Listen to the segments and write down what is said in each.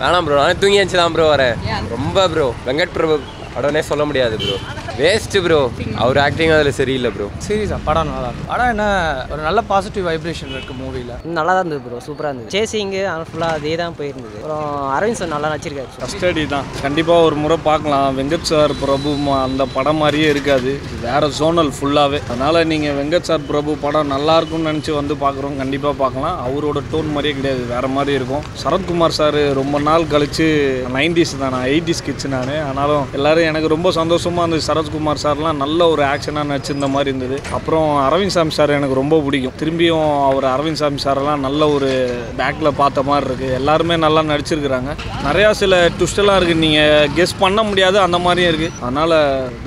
வேணாம் ப்ரோ நான் தூங்கி தான் ப்ரோ வரேன். ரொம்ப ப்ரோ வெங்கட் பிரபு உடனே சொல்ல முடியாது ப்ரோ வேஸ்ட் ப்ரோ அவர் ஆக்டிங் அதில் சரியில்லை ப்ரோ சீரியஸா படம் நல்லா இருக்கும் படம் என்ன ஒரு நல்ல பாசிட்டிவ் வைப்ரேஷன் இருக்குது மூவியில் நல்லா தான் இருந்தது ப்ரோ சூப்பராக இருந்தது. சேசிங்கு ஆனால் ஃபுல்லாக அதே தான் போயிருந்தது. அப்புறம் அரவிந்த் சார் நல்லா நடிச்சிருக்காரு. கஸ்டடி தான். கண்டிப்பாக ஒரு முறை பார்க்கலாம். வெங்கட் சார் பிரபு ம- அந்த படம் மாதிரியே இருக்காது. வேற ஜோனல் ஃபுல்லாகவே அதனால் நீங்கள் வெங்கட் சார் பிரபு படம் நல்லா இருக்கும்னு நினச்சி வந்து பார்க்குறோம் கண்டிப்பாக பார்க்கலாம். அவரோட டோன் மாதிரியே கிடையாது. வேற மாதிரி இருக்கும். சரத்குமார் சார் ரொம்ப நாள் கழிச்சு நைன்டிஸ் தான். நான் எயிட்டிஸ் கிட்ஸ் நான். ஆனாலும் எல்லாரும் எனக்கு ரொம்ப சந்தோஷமாக இருந்தது. ராஜ்குமார் சார்லாம் நல்ல ஒரு ஆக்ஷனாக நடிச்சிருந்த மாதிரி இருந்தது. அப்புறம் அரவிந்த் சாமி சார் எனக்கு ரொம்ப பிடிக்கும். திரும்பியும் அவர் அரவிந்த் சாமி சாரெல்லாம் நல்ல ஒரு பேக்கில் பார்த்த மாதிரி இருக்குது எல்லாருமே நல்லா நடிச்சிருக்கிறாங்க. நிறையா சில ட்விஸ்டெல்லாம் இருக்குது நீங்கள் கெஸ் பண்ண முடியாது. அந்த மாதிரியும் இருக்குது அதனால்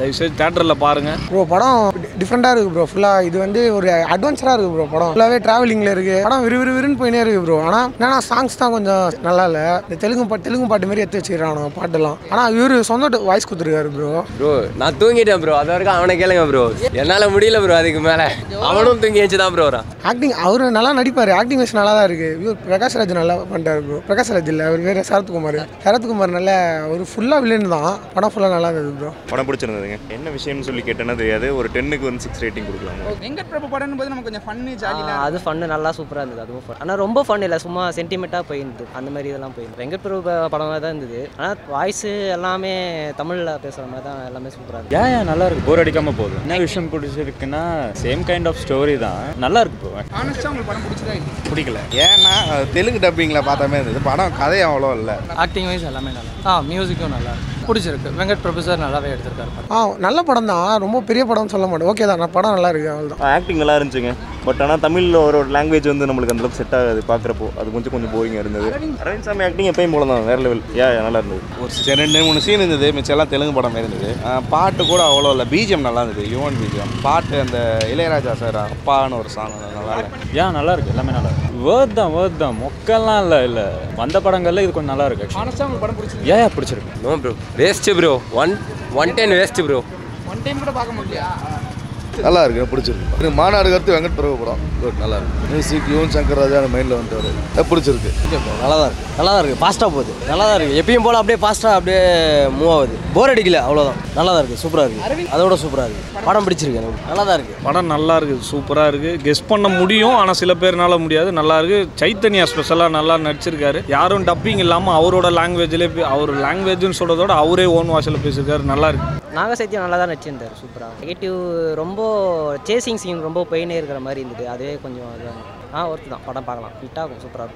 தயவுசெய்து தேட்டரில் பாருங்கள் ப்ரோ படம் டிஃப்ரெண்ட்டாக இருக்குது ப்ரோ ஃபுல்லாக இது வந்து ஒரு அட்வென்ச்சராக இருக்குது ப்ரோ படம். ஃபுல்லாகவே ட்ராவலிங்கில் இருக்குது படம் விறு விறு விறுன்னு போயினே இருக்குது ப்ரோ ஆனால் என்னன்னா சாங்ஸ் தான் கொஞ்சம் நல்லா இல்லை. இந்த தெலுங்கு பாட்டு தெலுங்கு பாட்டு மாதிரி எடுத்து வச்சுக்கிறானோ பாட்டெல்லாம். ஆனால் இவர் சொந்த வாய்ஸ் கொடுத்துருக்காரு ப்ரோ ப்ரோ நான் தூங்கிட்டேன் ப்ரோ அது வரைக்கும் அவனை கேளுங்க ப்ரோ என்னால் முடியல ப்ரோ அதுக்கு மேலே. அவனும் தூங்கி எழுந்துச்சு தான் ப்ரோ வரான் ஆக்டிங் அவர் நல்லா நடிப்பார். ஆக்டிங் வைஸ் நல்லா தான் இருக்குது இவர் பிரகாஷ் ராஜ் நல்லா பண்ணிட்டாரு ப்ரோ பிரகாஷ் ராஜ் இல்லை அவர் வேறு சரத்குமார். சரத்குமார் நல்ல ஒரு ஃபுல்லாக வில்லன் தான். படம் ஃபுல்லாக நல்லா இருந்தது ப்ரோ படம் பிடிச்சிருந்ததுங்க. என்ன விஷயம்னு சொல்லி கேட்டேன்னா தெரியாது. ஒரு டென்னுக்கு வந்து சிக்ஸ் ரேட்டிங் கொடுக்கலாம்? வெங்கட் பிரபு படம் போது நமக்கு கொஞ்சம் ஃபன்னு ஜாலியாக அது ஃபன்னு நல்லா சூப்பராக இருந்தது. அதுவும் ஃபன் ஆனால் ரொம்ப ஃபன் இல்லை. சும்மா சென்டிமெண்ட்டாக போயிருந்தது. அந்த மாதிரி இதெல்லாம் போயிருந்தது. வெங்கட் பிரபு ப- படம் தான் இருந்தது. ஆனால் வாய்ஸு எல்லாமே தமிழில் பேசுகிற மாதிரி தான் எல்லாமே சூப்பராக இருந்தது. ஏன் ஏன் நல்லா இருக்கு? போர் அடிக்காம போகுது. என்ன விஷயம் பிடிச்சிருக்குன்னா சேம் கைண்ட் ஆஃப் ஸ்டோரி தான். நல்லா இருக்கு ஆனஸ்டாக உங்களுக்கு படம் பிடிச்சதா இல்லை? பிடிக்கல. ஏன்னா தெலுங்கு டப்பிங்கில் பார்த்த மாதிரி இருந்தது. படம் கதை அவ்வளோ இல்லை. ஆக்டிங் வைஸ் எல்லாமே நல்லா ஆ மியூசிக்கும் நல்லா இருக்கு. பிடிச்சிருக்கு. வெங்கட் பிரபு சார் நல்லாவே எடுத்திருக்காரு ஆ நல்ல படம் தான் ரொம்ப பெரிய படம்னு சொல்ல மாட்டேன். ஓகே தான். நான் படம் நல்லா இருக்கு அவ்வளோ தான் ஆக்டிங் நல்லா இருந்துச்சுங்க. பட் ஆனால் தமிழில் ஒரு ஒரு லாங்குவேஜ் வந்து நம்மளுக்கு அந்த அளவுக்கு செட் ஆகாது. பார்க்குறப்போ அது கொஞ்சம் கொஞ்சம் போரிங்காக இருந்தது. அரவிந்த் சாமி ஆக்டிங் எப்பயும் போல தான் வேற லெவல் ஏ நல்லா இருந்தது. ஒரு சி- ரெண்டு மூணு சீன் இருந்தது. மிச்சம் எல்லாம் தெலுங்கு படம் மாதிரி இருந்தது. பாட்டு கூட அவ்வளோ இல்லை. பிஜிஎம் நல்லா இருந்தது. யுவன் பிஜிஎம் பாட்டு அந்த இளையராஜா சார் அப்பான்னு ஒரு சாங் நல்லா ஏன் நல்லா இருக்கு. எல்லாமே நல்லா இருக்கு. வேர்த் தான் வேர்த் தான். மொக்கெல்லாம் இல்லை இல்லை. வந்த படங்கள்ல இது கொஞ்சம் நல்லா இருக்கு படம் பிடிச்சது ஏன் பிடிச்சிருக்கு. No bro waste bro one one ten waste bro one time கூட பார்க்க முடியலையா? நல்லா இருக்கு பிடிச்சிருக்கு. மாநாடு கருத்து வெங்கட் பிரபு படம். குட் நல்லா இருக்கு மியூசிக் யுவன் சங்கர் ராஜா மைண்டில் வந்துட்டு பிடிச்சிருக்கு. நல்லா தான் இருக்குது நல்லா தான் இருக்குது ஃபாஸ்ட்டாக போகுது. நல்லா தான் இருக்குது எப்பயும் போல் அப்படியே ஃபாஸ்ட்டாக அப்படியே மூவ் ஆகுது. போர் அடிக்கல அவ்வளோதான் நல்லா தான் இருக்குது சூப்பராக இருக்குது அதோட சூப்பராக இருக்குது படம் பிடிச்சிருக்கு எனக்கு. நல்லா தான் இருக்குது படம் நல்லா இருக்குது சூப்பராக இருக்குது கெஸ் பண்ண முடியும் ஆனால் சில பேர்னால முடியாது. நல்லா இருக்கு. சைத்தன்யா ஸ்பெஷலாக நல்லா நடிச்சிருக்காரு. யாரும் டப்பிங் இல்லாமல் அவரோட லாங்குவேஜ்லேயே அவர் லாங்குவேஜ்னு சொல்கிறதோட அவரே ஓன் வாஷில் பேசியிருக்காரு. நல்லா இருக்கு. நாகசைத்தியம் நல்லா தான் நடிச்சிருந்தார் சூப்பராக நெகட்டிவ் ரொம்ப சேசிங் சீன் ரொம்ப பெயினே இருக்கிற மாதிரி இருந்தது. அதுவே கொஞ்சம் ஆ ஒர்த்து தான். படம் பார்க்கலாம். ஃபிட்டாகும் சூப்பராக இருக்கும்.